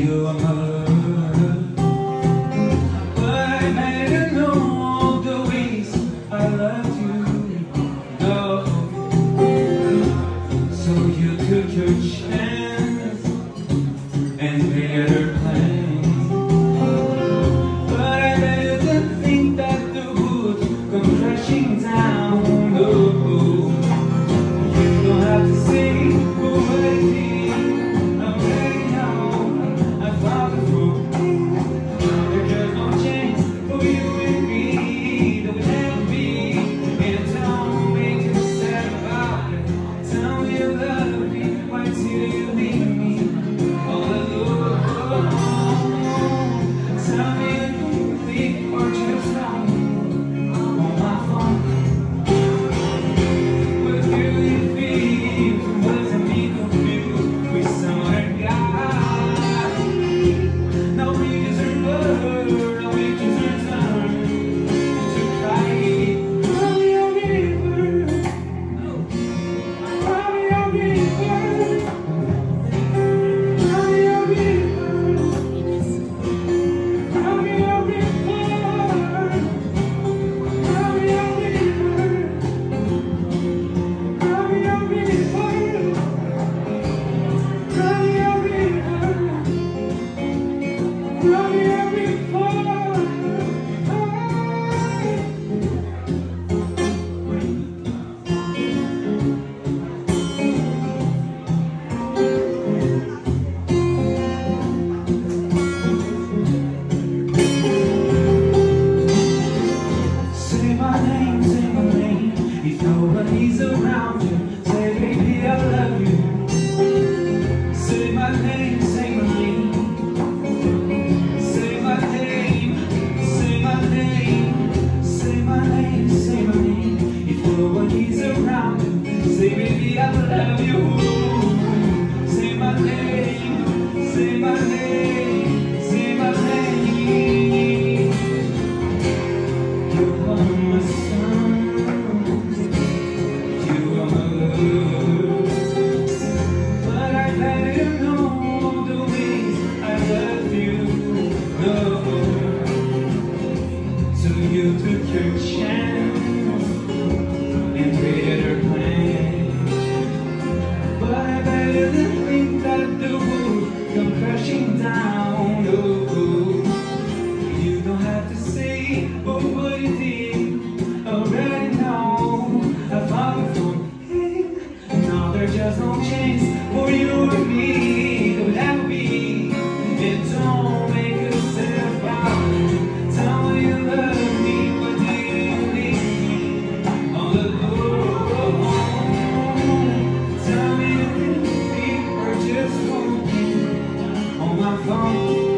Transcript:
you, I'm love you. just no chance for you or me to be. And don't make. Oh, tell me you love me, you? On the tell me you me or just won't be on my phone.